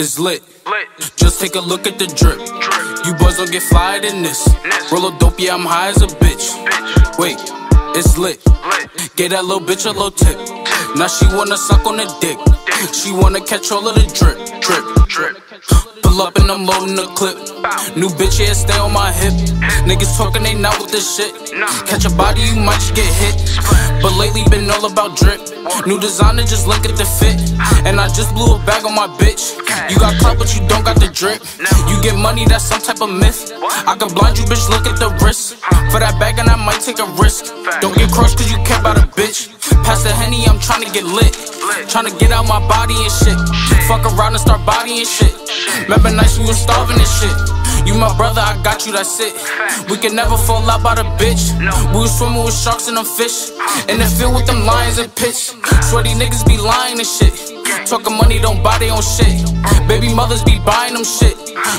It's lit. Just take a look at the drip. You boys don't get fired in this. Roll a dope, yeah, I'm high as a bitch. Wait, it's lit. Get that little bitch a little tip. Now she wanna suck on the dick. She wanna catch all of the drip, drip, drip. Pull up and I'm loading the clip. New bitch, yeah, stay on my hip. Niggas talking, they not with this shit. Catch a body, you might just get hit. Lately been all about drip. New designer, just look at the fit. And I just blew a bag on my bitch. You got clout, but you don't got the drip. You get money, that's some type of myth. I can blind you, bitch, look at the wrist. For that bag, and I might take a risk. Don't get crushed, cause you care about a bitch. Pass the henny, I'm trying to get lit. Trying to get out my body and shit. Fuck around and start bodying shit. Remember nights we was starving and shit. You my brother, I got you, that's it. We can never fall out by the bitch. We was swimming with sharks and them fish. In the field with them lions and pitch. Sweaty niggas be lying and shit. Talking money, don't buy they own shit. Baby mothers be buying them shit.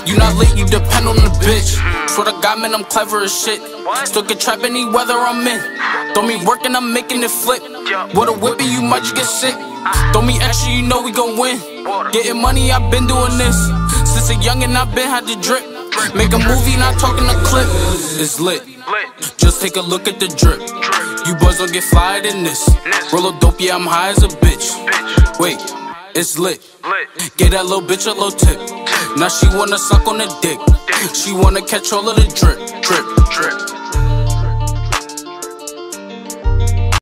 You not lit, you depend on the bitch. Swear to God, man, I'm clever as shit. Still can trap any weather I'm in. Throw me working, I'm making it flip. With a whip whippy, you might just get sick. Throw me extra, you know we gon' win. Getting money, I've been doing this. Since a youngin', I've been had to drip. Make a movie, not talking a clip. It's lit. Just take a look at the drip. You boys don't get fired in this. Roll a dope, yeah, I'm high as a bitch. Wait, it's lit. Get that little bitch a little tip. Now she wanna suck on the dick. She wanna catch all of the drip, drip, drip.